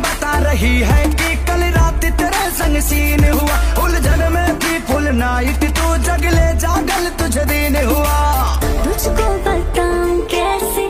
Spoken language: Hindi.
बता रही है कि कल रात तेरे संग सीन हुआ। उलझन में थी फुल नाइट तू जगले जागल तुझे दिन हुआ। तुझको बताऊँ कैसे?